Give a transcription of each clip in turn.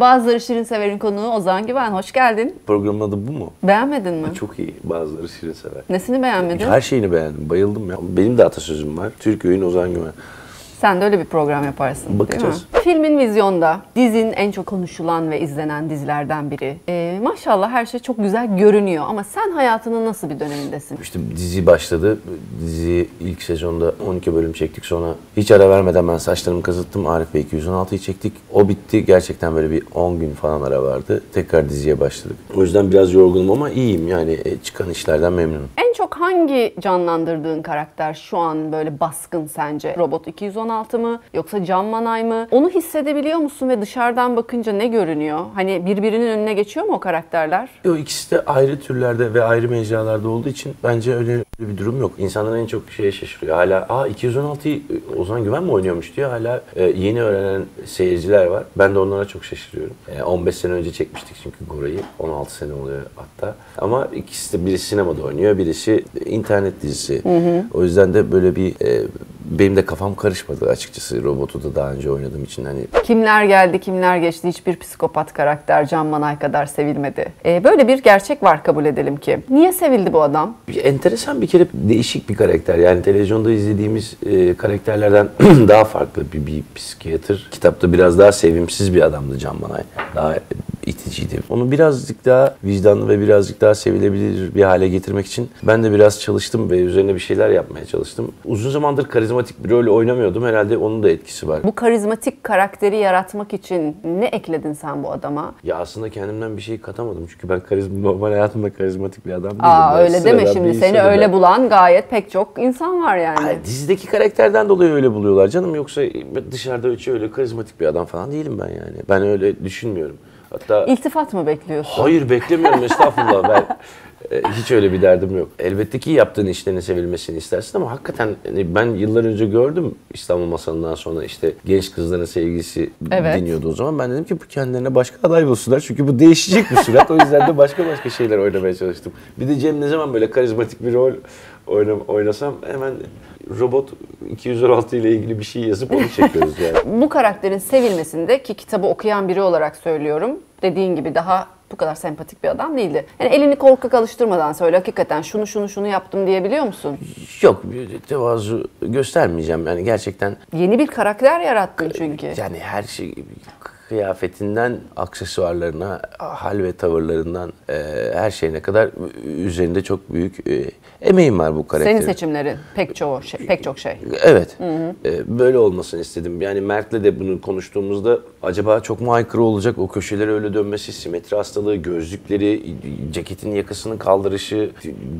Bazıları Şirin Sever'in konuğu Ozan Güven. Hoş geldin. Programın adı bu mu? Beğenmedin mi? Çok iyi. Bazıları şirin sever. Nesini beğenmedin? Her şeyini beğendim. Bayıldım ya. Benim de atasözüm var. Türk Öğün Ozan Güven. Sen de öyle bir program yaparsın Bakacağız. değil mi? Filmin vizyonda. Dizin en çok konuşulan ve izlenen dizilerden biri. Ee, maşallah her şey çok güzel görünüyor ama sen hayatının nasıl bir dönemindesin? İşte dizi başladı. Dizi ilk sezonda 12 bölüm çektik. Sonra hiç ara vermeden ben saçlarımı kazıttım. Arif Bey 216'yı çektik. O bitti. Gerçekten böyle bir 10 gün falan ara vardı. Tekrar diziye başladık. O yüzden biraz yorgunum ama iyiyim. Yani e, çıkan işlerden memnunum. En çok hangi canlandırdığın karakter şu an böyle baskın sence? Robot 216 mı yoksa Can Manay mı? Onu hissedebiliyor musun ve dışarıdan bakınca ne görünüyor? Hani birbirinin önüne geçiyor mu o karakterler? O ikisi de ayrı türlerde ve ayrı mecralarda olduğu için bence öyle bir durum yok. İnsanlar en çok şeye şaşırıyor. Hala aa 216'yı Ozan Güven mi oynuyormuş diye hala e, yeni öğrenen seyirciler var. Ben de onlara çok şaşırıyorum. E, 15 sene önce çekmiştik çünkü Gora'yı. 16 sene oluyor hatta. Ama ikisi de biri sinemada oynuyor, birisi internet dizisi. O yüzden de böyle bir e, benim de kafam karışmadı açıkçası robotu da daha önce oynadığım için hani Kimler geldi, kimler geçti, hiçbir psikopat karakter Can Manay kadar sevilmedi. Ee, böyle bir gerçek var kabul edelim ki. Niye sevildi bu adam? Bir enteresan bir kere değişik bir karakter. Yani televizyonda izlediğimiz e, karakterlerden daha farklı bir, bir psikiyatr. Kitapta biraz daha sevimsiz bir adamdı Can Manay. Daha iticiydi. Onu birazcık daha vicdanlı ve birazcık daha sevilebilir bir hale getirmek için ben de biraz çalıştım ve üzerine bir şeyler yapmaya çalıştım. Uzun zamandır karizmatik bir rol oynamıyordum. Herhalde onun da etkisi var. Bu karizmatik karakteri yaratmak için ne ekledin sen bu adama? Ya aslında kendimden bir şey katamadım. Çünkü ben karizma, normal hayatımda karizmatik bir adam değilim. Aa Ben öyle deme şimdi seni öyle ben. bulan gayet pek çok insan var yani. Ay, dizideki karakterden dolayı öyle buluyorlar canım. Yoksa dışarıda hiç öyle karizmatik bir adam falan değilim ben yani. Ben öyle düşünmüyorum. Hatta İltifat mı bekliyorsun? hayır beklemiyorum estağfurullah ben hiç öyle bir derdim yok. Elbette ki yaptığın işlerin sevilmesini istersin ama hakikaten ben yıllar önce gördüm İstanbul Masalı'ndan sonra işte genç kızların sevgilisi Evet. dinliyordu o zaman. Ben dedim ki bu kendilerine başka aday bulsunlar çünkü bu değişecek bir sürat. O yüzden de başka başka şeyler oynamaya çalıştım. Bir de Cem ne zaman böyle karizmatik bir rol oynasam hemen robot 216 ile ilgili bir şey yazıp onu çekiyoruz yani. Bu karakterin sevilmesinde ki kitabı okuyan biri olarak söylüyorum. Dediğin gibi daha bu kadar sempatik bir adam değildi. Yani elini korkak alıştırmadan söyle hakikaten şunu şunu şunu yaptım diyebiliyor musun? Yok tevazu göstermeyeceğim yani gerçekten Yeni bir karakter yarattın çünkü. yani her şey kıyafetinden aksesuarlarına, hal ve tavırlarından e, her şeyine kadar üzerinde çok büyük e, emeğim var bu karakterin. Senin seçimlerin pek çoğu şey, pek çok şey. Evet. E, böyle olmasını istedim. Yani Mert'le de bunu konuştuğumuzda acaba çok mu aykırı olacak o köşeleri öyle dönmesi, simetri hastalığı, gözlükleri, ceketin yakasının kaldırışı,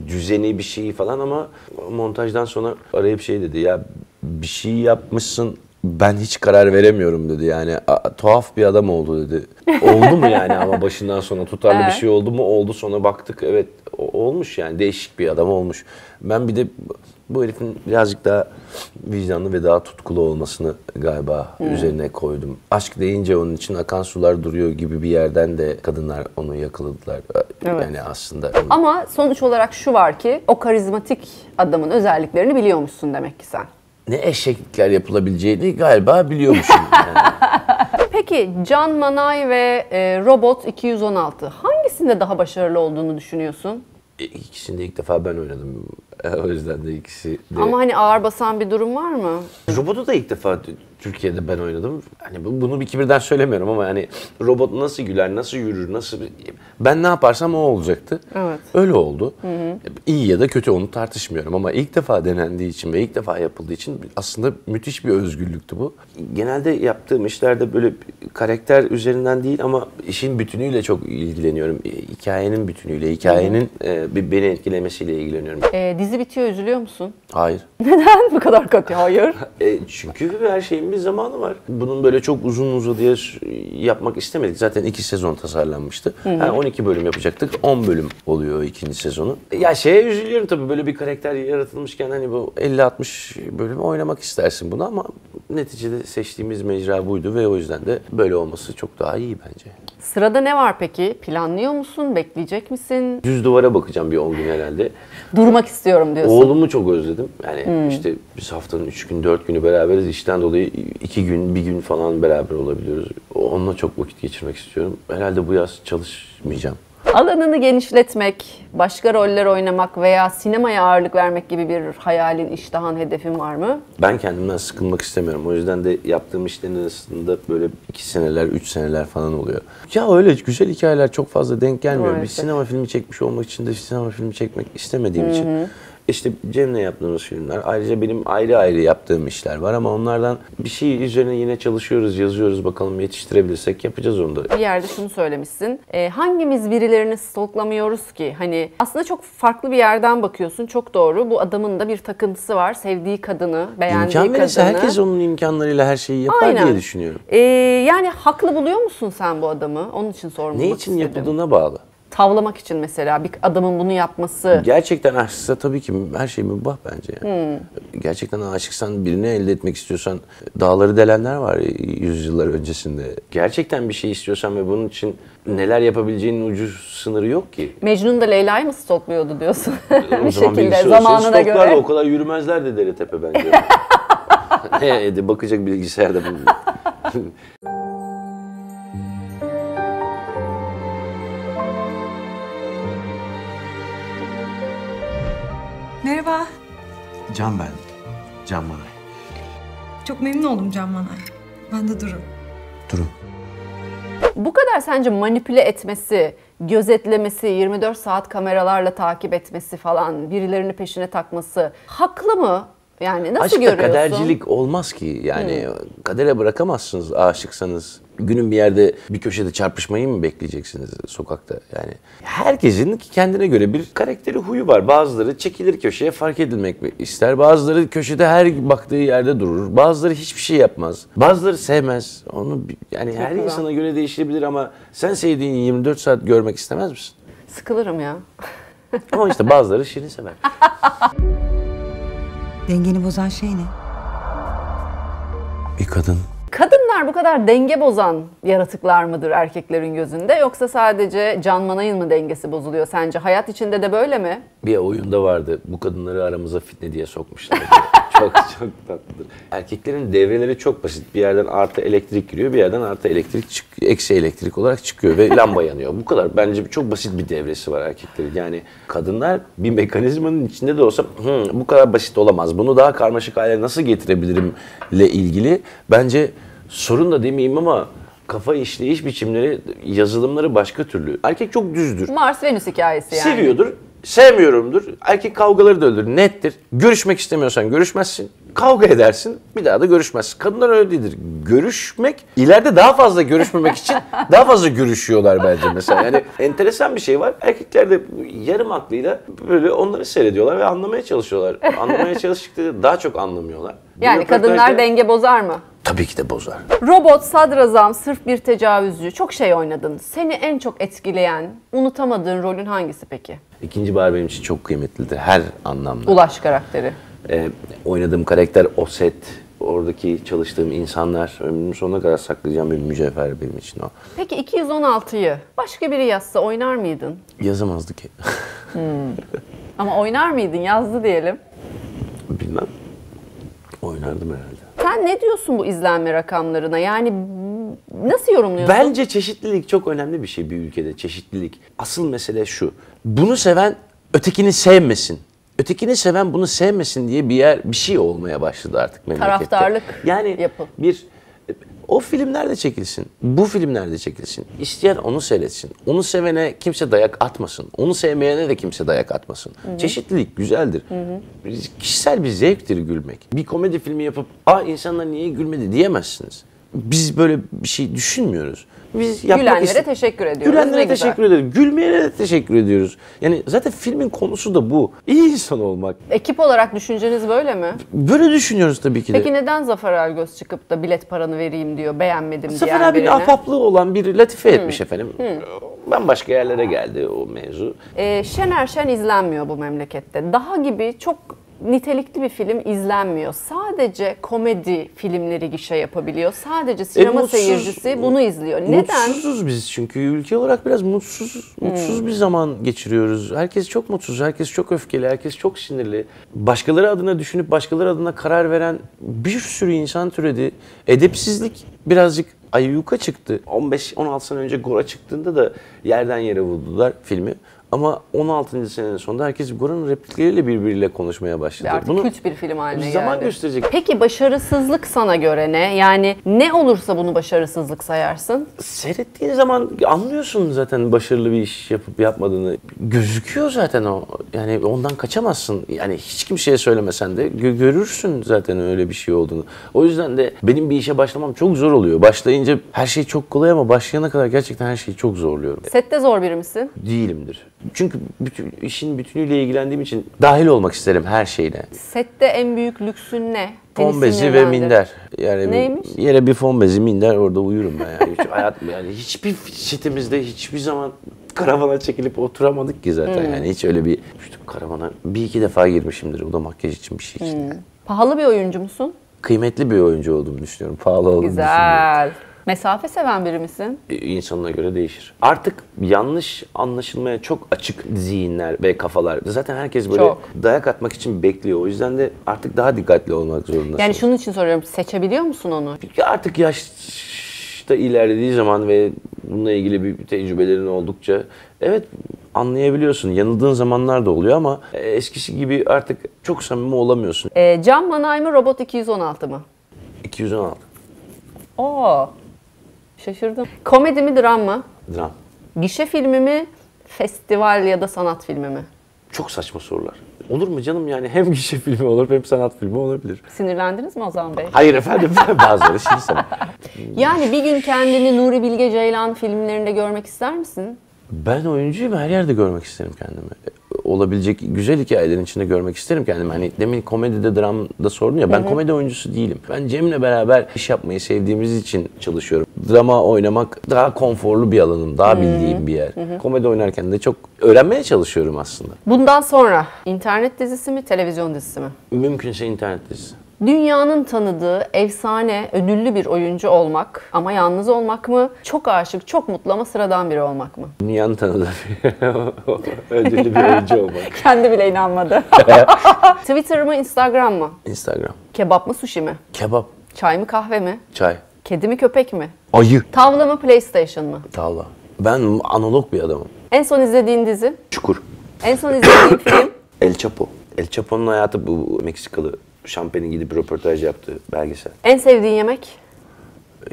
düzeni bir şeyi falan ama montajdan sonra arayıp şey dedi ya bir şey yapmışsın ben hiç karar veremiyorum dedi yani A- tuhaf bir adam oldu dedi. Oldu mu yani ama başından sonra tutarlı bir Evet. şey oldu mu oldu sonra baktık evet olmuş yani değişik bir adam olmuş. Ben bir de bu herifin birazcık daha vicdanlı ve daha tutkulu olmasını galiba üzerine koydum. Aşk deyince onun için akan sular duruyor gibi bir yerden de kadınlar onu yakaladılar. Evet. Yani aslında Ama sonuç olarak şu var ki o karizmatik adamın özelliklerini biliyormuşsun demek ki sen. ne eşeklikler yapılabileceğini galiba biliyormuşum. Yani. Peki Can Manay ve e, Robot 216 hangisinde daha başarılı olduğunu düşünüyorsun? E, İkisini de ilk defa ben oynadım. O yüzden de ikisi de... Ama hani ağır basan bir durum var mı? Robotu da ilk defa Türkiye'de ben oynadım. Hani bu- bunu bir kibirden söylemiyorum ama hani robot nasıl güler, nasıl yürür, nasıl... Ben ne yaparsam o olacaktı. Evet. Öyle oldu. İyi ya da kötü onu tartışmıyorum ama ilk defa denendiği için ve ilk defa yapıldığı için aslında müthiş bir özgürlüktü bu. Genelde yaptığım işlerde böyle karakter üzerinden değil ama işin bütünüyle çok ilgileniyorum. Hikayenin bütünüyle, hikayenin e, beni etkilemesiyle ilgileniyorum. E, dizi bitiyor üzülüyor musun? Hayır. Neden bu kadar kötü? Hayır. E, çünkü her şeyin bir zamanı var. Bunun böyle çok uzun uzadıya yapmak istemedik. Zaten iki sezon tasarlanmıştı. Ha, 12 bölüm yapacaktık. 10 bölüm oluyor ikinci sezonu. Ya şeye üzülüyorum tabii böyle bir karakter yaratılmışken hani bu 50-60 bölüm oynamak istersin bunu ama neticede seçtiğimiz mecra buydu ve o yüzden de böyle olması çok daha iyi bence. Sırada ne var peki? Planlıyor musun? Bekleyecek misin? Düz duvara bakacağım bir 10 gün herhalde. Durmak istiyorum diyorsun. Oğlumu çok özledim. Yani işte biz haftanın üç gün, dört günü beraberiz. İşten dolayı iki gün, bir gün falan beraber olabiliyoruz. Onunla çok vakit geçirmek istiyorum. Herhalde bu yaz çalışmayacağım. Alanını genişletmek, başka roller oynamak veya sinemaya ağırlık vermek gibi bir hayalin, iştahın, hedefin var mı? Ben kendimden sıkılmak istemiyorum. O yüzden de yaptığım işlerin arasında böyle iki seneler, üç seneler falan oluyor. Ya öyle güzel hikayeler çok fazla denk gelmiyor. Maalesef. Bir sinema filmi çekmiş olmak için de sinema filmi çekmek istemediğim için. İşte Cem'le yaptığımız filmler. Ayrıca benim ayrı ayrı yaptığım işler var ama onlardan bir şey üzerine yine çalışıyoruz, yazıyoruz. Bakalım yetiştirebilirsek yapacağız onu da. Bir yerde şunu söylemişsin. e, hangimiz birilerini stalklamıyoruz ki? Hani aslında çok farklı bir yerden bakıyorsun. Çok doğru. Bu adamın da bir takıntısı var. Sevdiği kadını, beğendiği İmkan kadını. herkes onun imkanlarıyla her şeyi yapar Aynen. diye düşünüyorum. E, yani haklı buluyor musun sen bu adamı? Onun için sormak Ne için istedim. yapıldığına bağlı. Tavlamak için mesela bir adamın bunu yapması. Gerçekten aşıksa tabii ki her şey mübah bence. Yani. Hmm. Gerçekten aşıksan birini elde etmek istiyorsan dağları delenler var yüzyıllar öncesinde. Gerçekten bir şey istiyorsan ve bunun için neler yapabileceğinin ucu sınırı yok ki. Mecnun da Leyla'yı mı stalkluyordu diyorsun? Bir zaman şekilde zamanına göre. o kadar yürümezler de dere tepe bence. ne bakacak bilgisayarda. Can ben. Can Manay. Çok memnun oldum Can Manay. Ben de Duru. Durun. Bu kadar sence manipüle etmesi, gözetlemesi, 24 saat kameralarla takip etmesi falan, birilerini peşine takması haklı mı? Yani nasıl Aşkta görüyorsun? kadercilik olmaz ki. Yani kadere bırakamazsınız aşıksanız. Günün bir yerde bir köşede çarpışmayı mı bekleyeceksiniz sokakta? Yani herkesin kendine göre bir karakteri huyu var. Bazıları çekilir köşeye fark edilmek ister. Bazıları köşede her baktığı yerde durur. Bazıları hiçbir şey yapmaz. Bazıları sevmez. Onu yani her güzel. insana göre değişebilir ama sen sevdiğin 24 saat görmek istemez misin? Sıkılırım ya. Ama işte bazıları şirin sever. Dengeni bozan şey ne? Bir kadın Kadınlar bu kadar denge bozan yaratıklar mıdır erkeklerin gözünde yoksa sadece Can Manay'ın mı dengesi bozuluyor sence? Hayat içinde de böyle mi? Bir oyunda vardı. Bu kadınları aramıza fitne diye sokmuşlar. çok çok tatlıdır. Erkeklerin devreleri çok basit. Bir yerden artı elektrik giriyor, bir yerden artı elektrik çık, eksi elektrik olarak çıkıyor ve lamba yanıyor. Bu kadar. Bence çok basit bir devresi var erkeklerin. Yani kadınlar bir mekanizmanın içinde de olsa "Hı, bu kadar basit olamaz. Bunu daha karmaşık hale nasıl getirebilirim ile ilgili bence sorun da demeyeyim ama kafa işleyiş biçimleri, yazılımları başka türlü. Erkek çok düzdür. Mars Venüs hikayesi yani. Seviyordur, sevmiyorumdur. Erkek kavgaları da öldür. Nettir. Görüşmek istemiyorsan görüşmezsin. Kavga edersin. Bir daha da görüşmezsin. Kadınlar öyle değildir. Görüşmek, ileride daha fazla görüşmemek için daha fazla görüşüyorlar bence mesela. Yani enteresan bir şey var. Erkekler de yarım aklıyla böyle onları seyrediyorlar ve anlamaya çalışıyorlar. Anlamaya çalıştıkları daha çok anlamıyorlar. Yani kadınlar denge bozar mı? Tabii ki de bozar. Robot, sadrazam, sırf bir tecavüzcü çok şey oynadın. Seni en çok etkileyen, unutamadığın rolün hangisi peki? İkinci bahar benim için çok kıymetlidir her anlamda. Ulaş karakteri. Ee, oynadığım karakter, o set, oradaki çalıştığım insanlar ömrümün sonuna kadar saklayacağım bir mücevher benim için o. Peki 216'yı başka biri yazsa oynar mıydın? Yazamazdı ki. Ama oynar mıydın? Yazdı diyelim. Bilmem. Oynardım herhalde. Sen ne diyorsun bu izlenme rakamlarına? Yani nasıl yorumluyorsun? Bence çeşitlilik çok önemli bir şey bir ülkede. Çeşitlilik. Asıl mesele şu. Bunu seven ötekini sevmesin. Ötekini seven bunu sevmesin diye bir yer bir şey olmaya başladı artık memlekette. Taraftarlık yani yapı. bir o filmlerde çekilsin. Bu filmlerde çekilsin. İsteyen onu seyretsin. Onu sevene kimse dayak atmasın. Onu sevmeyene de kimse dayak atmasın. Çeşitlilik güzeldir. Kişisel bir zevktir gülmek. Bir komedi filmi yapıp aa insanlar niye gülmedi diyemezsiniz. Biz böyle bir şey düşünmüyoruz. Biz yapmak Gülenlere iste- teşekkür ediyoruz. Gülenlere Ne güzel. teşekkür ederiz. Gülmeyene de teşekkür ediyoruz. Yani zaten filmin konusu da bu. İyi insan olmak. Ekip olarak düşünceniz böyle mi? Böyle düşünüyoruz tabii ki de. Peki neden Zafer Algöz çıkıp da bilet paranı vereyim diyor, beğenmedim Zafer diyen abinin birine? ahbaplığı olan bir latife etmiş efendim. Ben başka yerlere geldi o mevzu. Ee, Şener Şen izlenmiyor bu memlekette. Daha gibi çok nitelikli bir film izlenmiyor. Sadece komedi filmleri gişe yapabiliyor. Sadece sinema E, mutsuz- seyircisi bunu izliyor. Neden? Mutsuzuz biz çünkü ülke olarak biraz mutsuz mutsuz bir zaman geçiriyoruz. Herkes çok mutsuz, herkes çok öfkeli, herkes çok sinirli. Başkaları adına düşünüp başkaları adına karar veren bir sürü insan türedi. Edepsizlik birazcık ayyuka çıktı. 15-16 sene önce Gora çıktığında da yerden yere vurdular filmi. Ama 16. senenin sonunda herkes Gora'nın replikleriyle birbiriyle konuşmaya başladı. Ve artık kült bir film haline zaman geldi. gösterecek. Peki başarısızlık sana göre ne? Yani ne olursa bunu başarısızlık sayarsın? Seyrettiğin zaman anlıyorsun zaten başarılı bir iş yapıp yapmadığını. Gözüküyor zaten o. Yani ondan kaçamazsın. Yani hiç kimseye söylemesen de gö- görürsün zaten öyle bir şey olduğunu. O yüzden de benim bir işe başlamam çok zor oluyor. Başlayınca her şey çok kolay ama başlayana kadar gerçekten her şeyi çok zorluyorum. Sette zor biri misin? Değilimdir. Çünkü bütün, işin bütünüyle ilgilendiğim için dahil olmak isterim her şeyle. Sette en büyük lüksün ne? Seni Fon bezi ve minder. Yani bir- Neymiş? yere bir fon bezi minder orada uyurum ben yani. Hiç hayat yani hiçbir setimizde hiçbir zaman karavana çekilip oturamadık ki zaten Hmm. yani hiç öyle bir işte karavana bir iki defa girmişimdir o da makyaj için bir şey için. Hmm. Pahalı bir oyuncu musun? Kıymetli bir oyuncu olduğumu düşünüyorum. Pahalı olduğumu düşünüyorum. Güzel. Mesafe seven biri misin? E, İnsanına göre değişir. Artık yanlış anlaşılmaya çok açık zihinler ve kafalar. Zaten herkes böyle Çok. dayak atmak için bekliyor. O yüzden de artık daha dikkatli olmak zorundasın. Yani şunun için soruyorum. Seçebiliyor musun onu? Artık yaşta ilerlediği zaman ve bununla ilgili bir tecrübelerin oldukça evet anlayabiliyorsun. Yanıldığın zamanlar da oluyor ama e, eskisi gibi artık çok samimi olamıyorsun. Ee, Can Manay mı Robot 216 mı? 216 Oo. Şaşırdım. Komedi mi dram mı? dram. Gişe filmi mi? Festival ya da sanat filmi mi? Çok saçma sorular. Olur mu canım yani hem gişe filmi olur hem sanat filmi olabilir. Sinirlendiniz mi Ozan Bey? Hayır efendim bazıları şiirsem. Yani bir gün kendini Nuri Bilge Ceylan filmlerinde görmek ister misin? Ben oyuncuyum her yerde görmek isterim kendimi. Olabilecek güzel hikayelerin içinde görmek isterim kendimi. Hani demin komedide, dramda sordun ya ben komedi oyuncusu değilim. Ben Cem'le beraber iş yapmayı sevdiğimiz için çalışıyorum. Drama oynamak daha konforlu bir alanım, daha bildiğim bir yer. Komedi oynarken de çok öğrenmeye çalışıyorum aslında. Bundan sonra internet dizisi mi, televizyon dizisi mi? Mümkünse internet dizisi. Dünyanın tanıdığı efsane, ödüllü bir oyuncu olmak ama yalnız olmak mı? Çok aşık, çok mutlu ama sıradan biri olmak mı? Dünyanın tanıdığı ödüllü bir oyuncu olmak. Kendi bile inanmadı. Twitter mı, Instagram mı? Instagram. Kebap mı, sushi mi? Kebap, Çay mı, kahve mi? çay, Kedi mi, köpek mi? ayı, Tavla mı, PlayStation mı? tavla. Ben analog bir adamım. En son izlediğin dizi? Çukur. En son izlediğin film? El Chapo. El Chapo'nun hayatı bu Meksikalı şampiyonun gidip röportaj yaptığı belgesel. En sevdiğin yemek?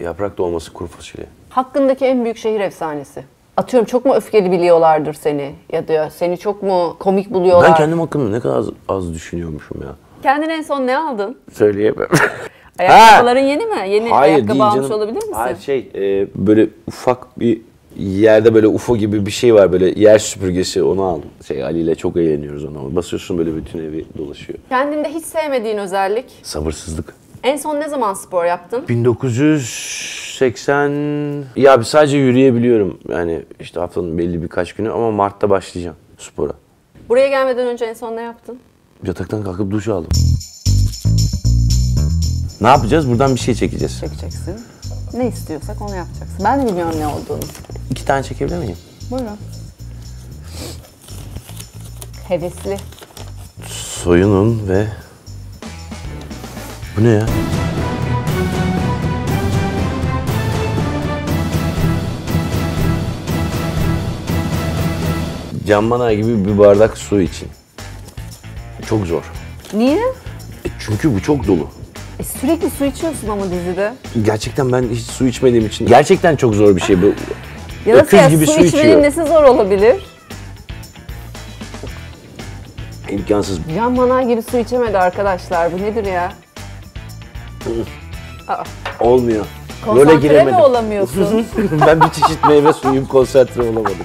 Yaprak dolması kuru fasulye. Hakkındaki en büyük şehir efsanesi. Atıyorum çok mu öfkeli biliyorlardır seni? Ya da seni çok mu komik buluyorlar? Ben kendim hakkında ne kadar az, az düşünüyormuşum ya. Kendine en son ne aldın? Söyleyemem. Ayakkabıların yeni mi? Yeni Hayır ayakkabı değil almış canım. olabilir misin? Hayır şey e, böyle ufak bir yerde böyle UFO gibi bir şey var böyle yer süpürgesi onu aldım. Şey Ali ile çok eğleniyoruz ona. Basıyorsun böyle bütün evi dolaşıyor. Kendinde hiç sevmediğin özellik? Sabırsızlık. En son ne zaman spor yaptın? 1980 ya sadece yürüyebiliyorum. Yani işte haftanın belli birkaç günü ama Mart'ta başlayacağım spora. Buraya gelmeden önce en son ne yaptın? Yataktan kalkıp duş aldım. Ne yapacağız? Buradan bir şey çekeceğiz. Çekeceksin. Ne istiyorsak onu yapacaksın. Ben de bilmiyorum ne olduğunu. İki tane çekebilir miyim? Buyurun. Hevesli. Soyunun ve... Bu ne ya? Camman gibi bir bardak su için. Çok zor. Niye? E çünkü bu çok dolu. E sürekli su içiyorsun ama dizide. Gerçekten ben hiç su içmediğim için gerçekten çok zor bir şey bu. Ya da Öküz gibi su, su içmenin içiyor. nesi zor olabilir? İmkansız. Can Manay gibi su içemedi arkadaşlar. Bu nedir ya? Olmuyor. Role Konsantre mi giremedim. olamıyorsun? ben bir çeşit meyve suyum konsantre olamadım.